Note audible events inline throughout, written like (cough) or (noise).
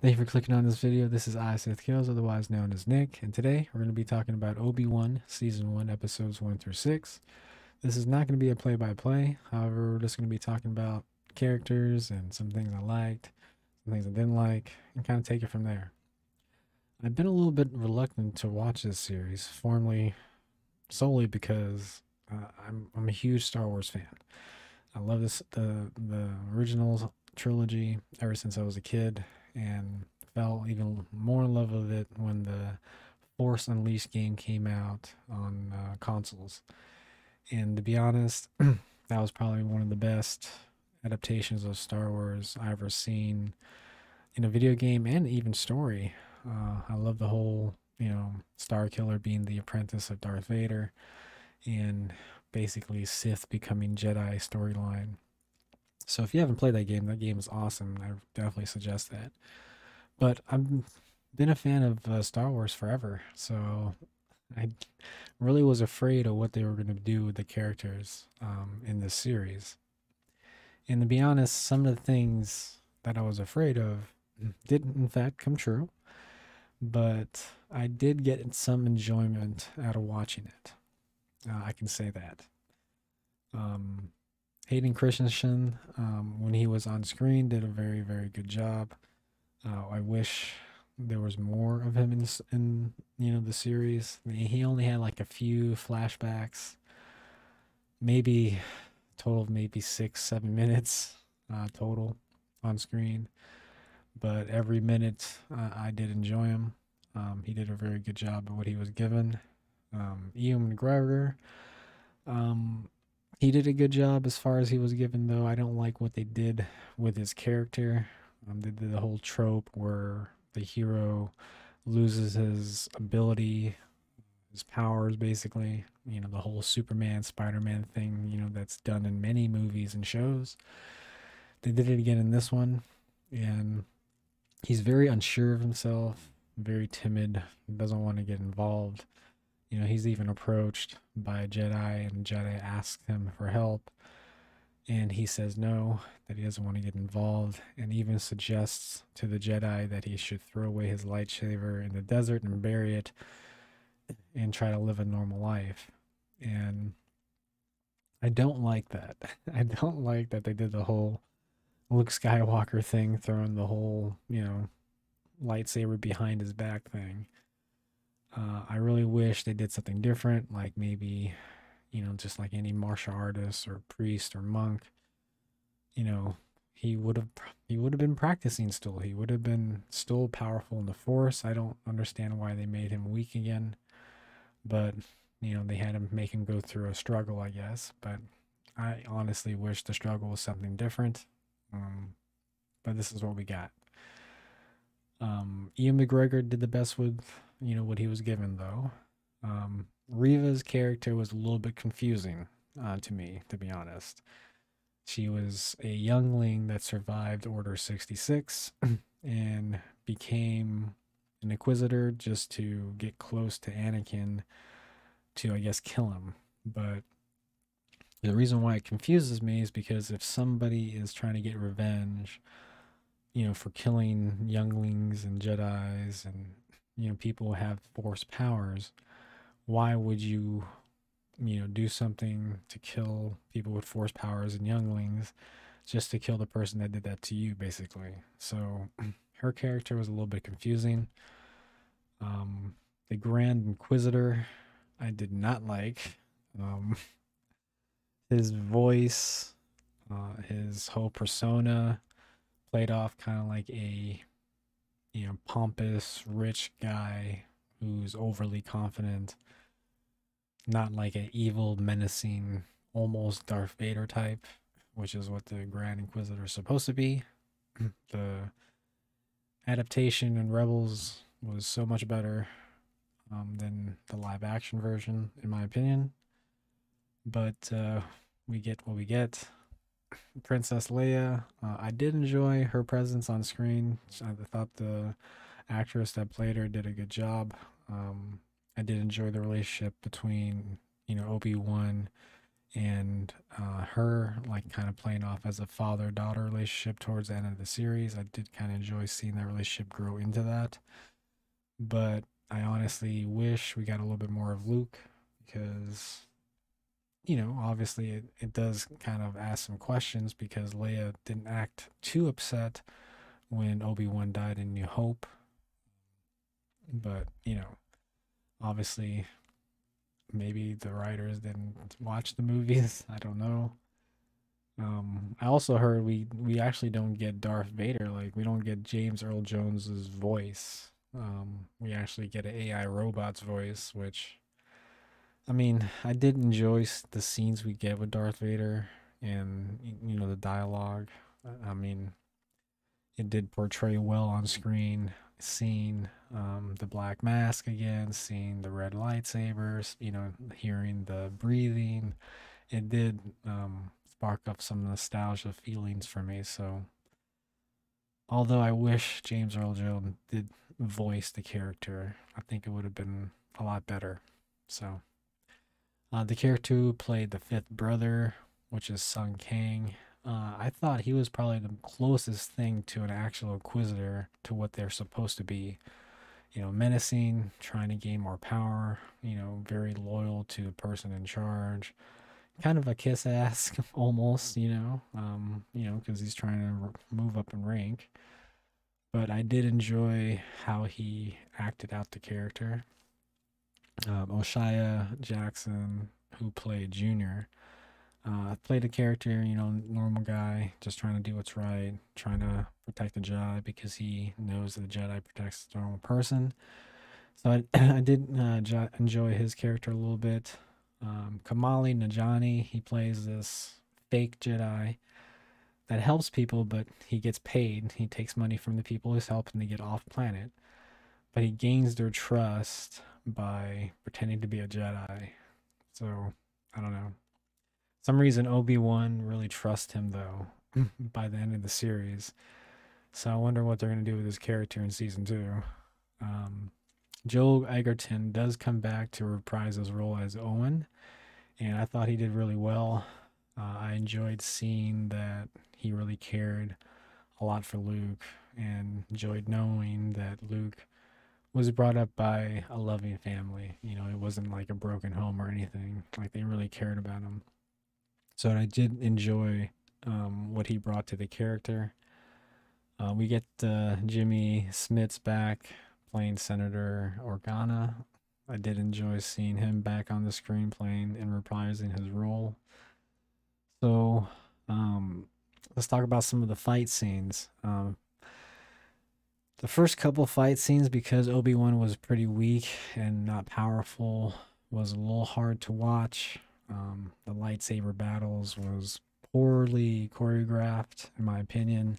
Thank you for clicking on this video. This is iSithkillz, otherwise known as Nick, and today we're going to be talking about Obi-Wan Season 1, Episodes 1 through 6. This is not going to be a play-by-play, however, we're just going to be talking about characters and some things I liked, some things I didn't like, and kind of take it from there. I've been a little bit reluctant to watch this series, formally, solely because uh, I'm, I'm a huge Star Wars fan. I love this the the original trilogy ever since I was a kid and fell even more in love with it when the Force Unleashed game came out on uh, consoles. And to be honest, (clears throat) that was probably one of the best adaptations of Star Wars I've ever seen in a video game and even story. Uh, I love the whole, you know, Starkiller being the apprentice of Darth Vader and basically Sith becoming Jedi storyline. So if you haven't played that game, that game is awesome. I definitely suggest that. But I've been a fan of uh, Star Wars forever, so I really was afraid of what they were going to do with the characters um, in this series. And to be honest, some of the things that I was afraid of didn't, in fact come true, but I did get some enjoyment out of watching it. Uh, I can say that. Um, Hayden Christensen, um, when he was on screen, did a very, very good job. Uh, I wish there was more of him in, in you know the series. He only had like a few flashbacks, maybe total of maybe six, seven minutes uh, total on screen. But every minute uh, I did enjoy him. Um, he did a very good job of what he was given. Um, Ewan McGregor, um, he did a good job as far as he was given, though. I don't like what they did with his character. Um, they did the whole trope where the hero loses his ability, his powers, basically. You know, the whole Superman, Spider Man thing, you know, that's done in many movies and shows. They did it again in this one, and he's very unsure of himself, very timid, doesn't want to get involved. You know, he's even approached by Jedi, and Jedi asks him for help. And he says no, that he doesn't want to get involved, and even suggests to the Jedi that he should throw away his lightsaber in the desert and bury it and try to live a normal life. And I don't like that. (laughs) I don't like that they did the whole Luke Skywalker thing, throwing the whole, you know, lightsaber behind his back thing. Uh, I really wish they did something different, like maybe, you know, just like any martial artist or priest or monk. You know, he would have he would have been practicing still. He would have been still powerful in the force. I don't understand why they made him weak again, but you know they had him make him go through a struggle, I guess. But I honestly wish the struggle was something different. Um, but this is what we got. Um, Ewan McGregor did the best with you know what he was given though. Um, Reva's character was a little bit confusing uh, to me, to be honest. She was a youngling that survived Order 66 (clears throat) and became an Inquisitor just to get close to Anakin to, I guess, kill him. But the reason why it confuses me is because if somebody is trying to get revenge, you know, for killing younglings and Jedi's and you know people have force powers why would you you know do something to kill people with force powers and younglings just to kill the person that did that to you basically? So (clears throat) her character was a little bit confusing. Um the grand inquisitor i did not like. Um (laughs) his voice uh his whole persona played off kind of like a you know, pompous, rich guy who's overly confident, not like an evil, menacing, almost Darth Vader type, which is what the Grand Inquisitor is supposed to be. (clears throat) the adaptation in Rebels was so much better um, than the live action version, in my opinion. But uh, we get what we get. Princess Leia. Uh, I did enjoy her presence on screen. I thought the actress that played her did a good job. Um, I did enjoy the relationship between you know Obi Wan and uh, her like kind of playing off as a father daughter relationship towards the end of the series. I did kind of enjoy seeing that relationship grow into that, but I honestly wish we got a little bit more of Luke because you know, obviously it, it does kind of ask some questions because Leia didn't act too upset when Obi Wan died in New Hope. But, you know, obviously maybe the writers didn't watch the movies. (laughs) I don't know. Um, I also heard we we actually don't get Darth Vader. Like we don't get James Earl Jones's voice. Um, we actually get an AI robot's voice, which I mean, I did enjoy the scenes we get with Darth Vader and you know the dialogue. I mean, it did portray well on screen. Seeing um, the black mask again, seeing the red lightsabers, you know, hearing the breathing, it did um, spark up some nostalgia feelings for me. So, although I wish James Earl Jones did voice the character, I think it would have been a lot better. So. Uh, the character who played the fifth brother, which is Sung Kang, uh, I thought he was probably the closest thing to an actual Inquisitor to what they're supposed to be. You know, menacing, trying to gain more power, you know, very loyal to the person in charge. Kind of a kiss ass, (laughs) almost, you know, um, you know, because he's trying to move up in rank. But I did enjoy how he acted out the character um, Jackson, who played Junior, uh, played a character, you know, normal guy, just trying to do what's right, trying to protect the Jedi because he knows that the Jedi protects the normal person. So I, (clears throat) I did uh, enjoy his character a little bit. Um, Kumail Nanjiani, he plays this fake Jedi that helps people, but he gets paid. He takes money from the people who's helping to get off planet, but he gains their trust by pretending to be a Jedi. So I don't know. Some reason Obi Wan really trusts him though (laughs) by the end of the series. So I wonder what they're gonna do with his character in season two. Um, Joel Edgerton does come back to reprise his role as Owen, and I thought he did really well. Uh, I enjoyed seeing that he really cared a lot for Luke, and enjoyed knowing that Luke was brought up by a loving family. You know, it wasn't like a broken home or anything. Like they really cared about him. So I did enjoy um, what he brought to the character. Uh, we get uh, Jimmy Smits back playing Senator Organa. I did enjoy seeing him back on the screen playing and reprising his role. So um, let's talk about some of the fight scenes. Um, the first couple fight scenes, because Obi Wan was pretty weak and not powerful, was a little hard to watch. Um, the lightsaber battles was poorly choreographed, in my opinion,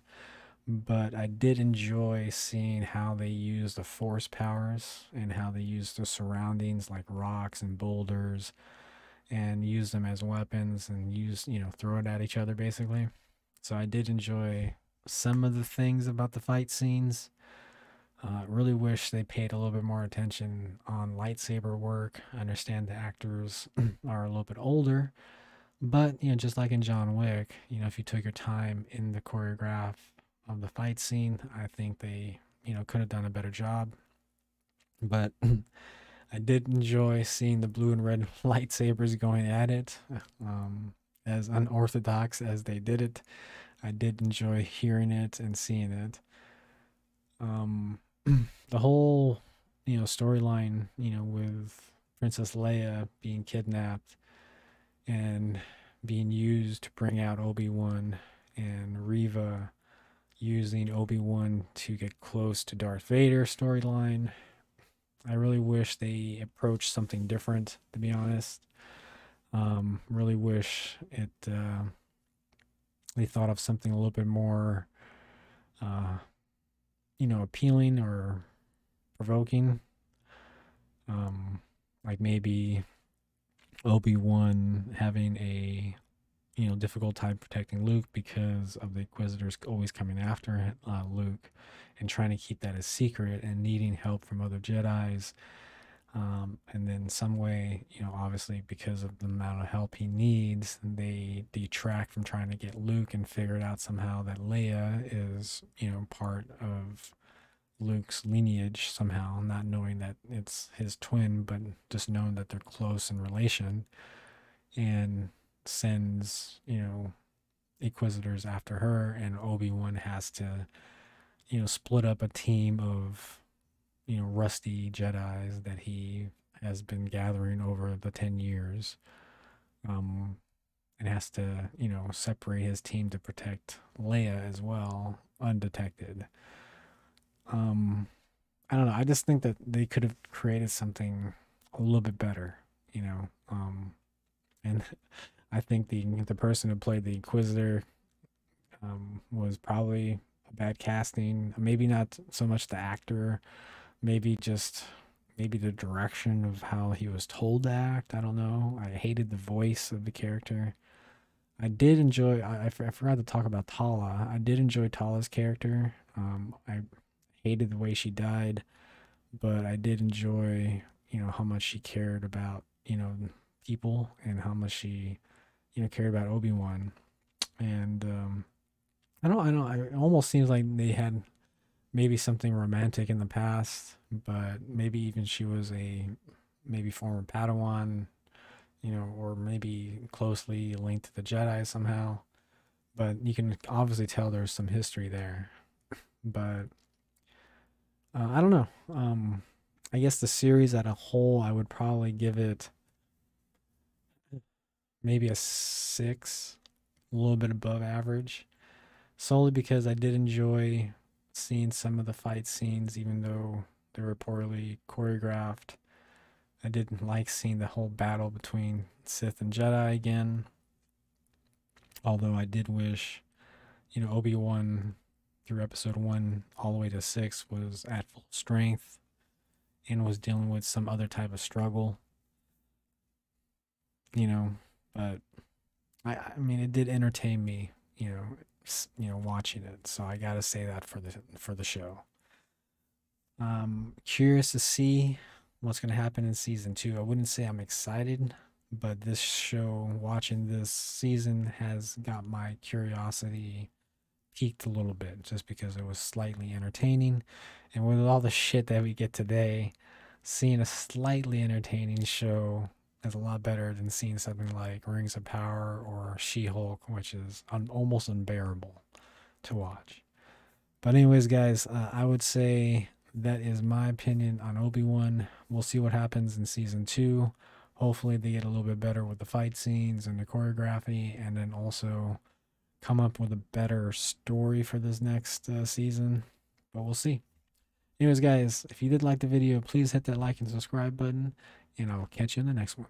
but I did enjoy seeing how they used the force powers and how they used the surroundings like rocks and boulders and use them as weapons and use, you know, throw it at each other basically. So I did enjoy some of the things about the fight scenes. Uh, really wish they paid a little bit more attention on lightsaber work. I understand the actors (clears throat) are a little bit older, but you know, just like in John Wick, you know, if you took your time in the choreograph of the fight scene, I think they, you know, could have done a better job. But (clears throat) I did enjoy seeing the blue and red (laughs) lightsabers going at it, um, as unorthodox as they did it. I did enjoy hearing it and seeing it. Um, (clears throat) the whole you know storyline you know with princess leia being kidnapped and being used to bring out obi-wan and reva using obi-wan to get close to darth vader storyline i really wish they approached something different to be honest um really wish it uh, they thought of something a little bit more uh you know, appealing or provoking. Um, like maybe Obi Wan having a you know difficult time protecting Luke because of the Inquisitors always coming after uh, Luke and trying to keep that a secret and needing help from other Jedi's. Um, and then some way, you know, obviously because of the amount of help he needs, they detract from trying to get Luke and figure it out somehow that Leia is, you know, part of Luke's lineage somehow, not knowing that it's his twin, but just knowing that they're close in relation, and sends, you know, Inquisitors after her, and Obi Wan has to, you know, split up a team of you know, rusty Jedi's that he has been gathering over the 10 years. Um, and has to, you know, separate his team to protect Leia as well, undetected. Um, I don't know. I just think that they could have created something a little bit better, you know. Um, and (laughs) I think the the person who played the Inquisitor um, was probably a bad casting. Maybe not so much the actor, maybe just maybe the direction of how he was told to act. I don't know. I hated the voice of the character. I did enjoy. I, I forgot to talk about Tala. I did enjoy Tala's character. Um, I hated the way she died, but I did enjoy, you know, how much she cared about, you know, people and how much she, you know, cared about Obi Wan. And um, I don't. I don't. It almost seems like they had maybe something romantic in the past, but maybe even she was a maybe former Padawan, you know, or maybe closely linked to the Jedi somehow. But you can obviously tell there's some history there. But uh, I don't know. Um, I guess the series as a whole, I would probably give it maybe a six, a little bit above average, solely because I did enjoy seeing some of the fight scenes, even though they were poorly choreographed. I didn't like seeing the whole battle between Sith and Jedi again. Although I did wish, you know, Obi Wan through episode one all the way to six was at full strength and was dealing with some other type of struggle. You know, but I I mean it did entertain me, you know, you know watching it. So i gotta say that for the for the show. Um curious to see what's gonna happen in season two. I wouldn't say i'm excited but this show watching this season has got my curiosity peaked a little bit just because it was slightly entertaining. And with all the shit that we get today seeing a slightly entertaining show is a lot better than seeing something like Rings of Power or She Hulk, which is un- almost unbearable to watch. But, anyways, guys, uh, I would say that is my opinion on Obi Wan. We'll see what happens in season two. Hopefully, they get a little bit better with the fight scenes and the choreography, and then also come up with a better story for this next uh, season. But we'll see. Anyways, guys, if you did like the video, please hit that like and subscribe button and I'll catch you in the next one.